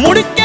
முடிக்க